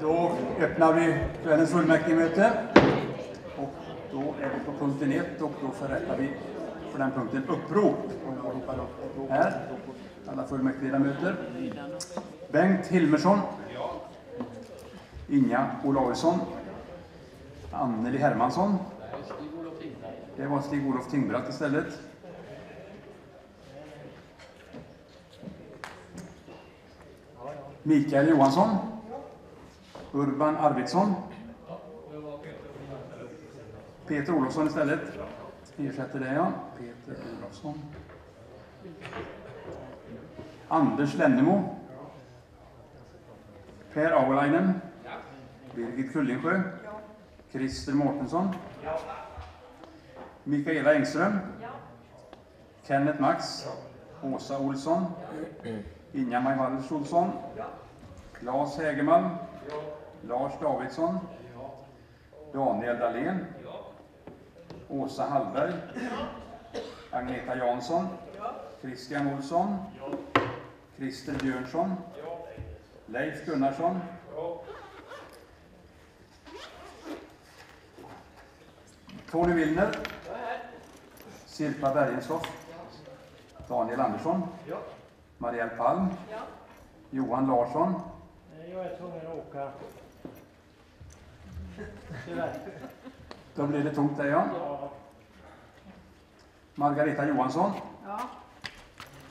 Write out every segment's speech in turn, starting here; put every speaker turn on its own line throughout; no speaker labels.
Då öppnar vi kvällens fullmäktigemöte. Och då är vi på punkten 1 och då förrättar vi på den punkten upprop. Och jag ropar upp här, alla fullmäktigeledamöter. Bengt Hilmersson. Inga Olausson. Anneli Hermansson. Det var Stig-Olof Tingbratt istället. Mikael Johansson. Urban Arvidsson. Peter Olofsson istället. Ersätter det, ja. Peter Olofsson. Anders Lennemo. Per Aulainen. Birgit Kullingsjö. Christer Mårtensson. Mikaela Engström. Kenneth Max. Åsa Olsson. Inga-Maj Wallers Olsson. Claes Hägermalm. Lars Davidsson. Daniel Dahlén. Åsa Hallberg. Agneta Jansson. Christian Olsson. Christer Björnsson. Leif Gunnarsson. Tony Willner. Sirpa Bergenshoff. Daniel Andersson. Marielle Palm. Johan Larsson.
Jag är tvungen att åka. Tyvärr.
Då blir det tomt där ja.
Ja.
Margareta Johansson.
Ja.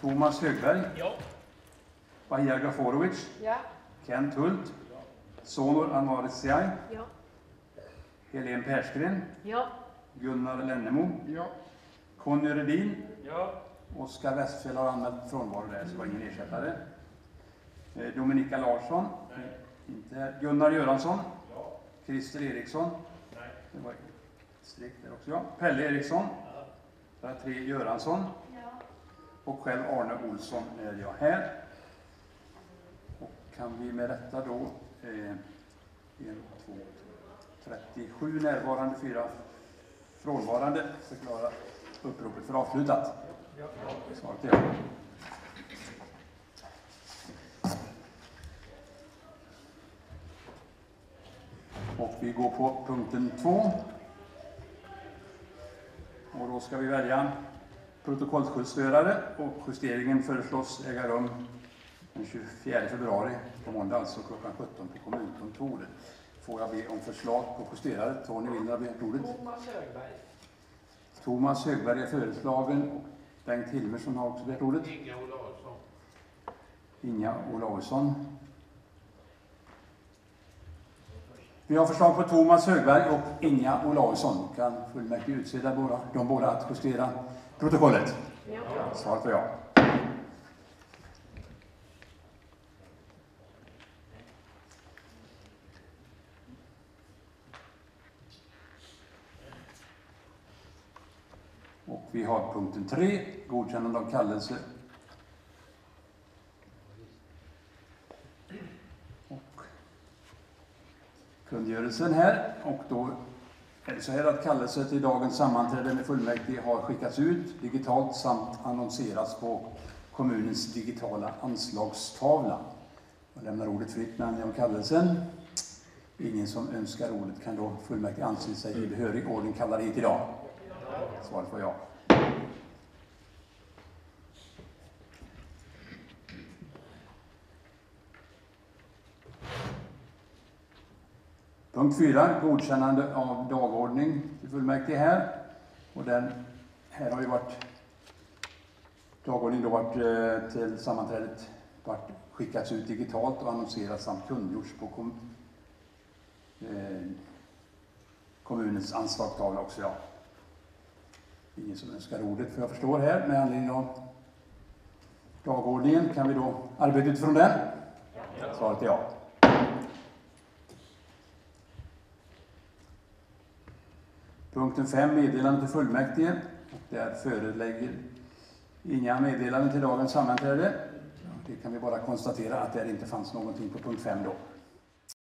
Thomas Högberg.
Ja.
Bahia Gaforovic.
Ja.
Kent Hult. Sonor Anvareciaj.
Ja.
Helene Persgren.
Ja.
Gunnar Lennemo. Conny Redin.
Ja.
Oskar Westfäll har anmält frånvaro där, så det var ingen ersättare. Eh, Dominika Larsson. Inte här. Gunnar Göransson. Christer Eriksson. Det var streck där också. Ja. Pelle Eriksson. Är tre Göransson. Och själv Arne Olsson är jag här. Och kan vi med detta då, eh, en, två, 37 närvarande, fyra frånvarande, förklara uppropet för avslutat. Svaret är ja. Vi går på punkten två. Och då ska vi välja protokollsjusterare och justeringen föreslås äga rum den 24 februari på måndag, alltså klockan 17 på kommunkontoret. Får jag be om förslag på justerare? Tony Willner har begärt ordet.
Thomas Högberg.
Thomas Högberg är föreslagen och Bengt Hilmersson har också begärt ordet.
Inga Olausson.
Inga Olausson. Vi har förslag på Thomas Högberg och Inga Olausson. Kan fullmäktige utse de båda, de båda att justera protokollet? Svaret var ja. Och vi har punkten 3, godkännande av kallelse. Kungörelsen här. Och då är det så här att kallelse till dagens sammanträde med fullmäktige har skickats ut digitalt samt annonserats på kommunens digitala anslagstavla. Jag lämnar ordet fritt med anledning av kallelsen. Ingen som önskar ordet kan då fullmäktige anse sig i behörig ordning kallad hit idag. Svaret var ja. Punkt 4, godkännande av dagordning till fullmäktige här. Och den, här har ju varit dagordningen då varit eh, till sammanträdet varit skickats ut digitalt och annonserats samt kungjorts på kom, eh, kommunens anslagstavla också. Ja. Ingen som önskar ordet, för jag förstår här, med anledning av dagordningen. Kan vi då arbeta utifrån den? Svaret är ja. Punkten 5, meddelande till fullmäktige. Och där förelägger inga meddelanden till dagens sammanträde. Det kan vi bara konstatera att det inte fanns någonting på punkt 5 då.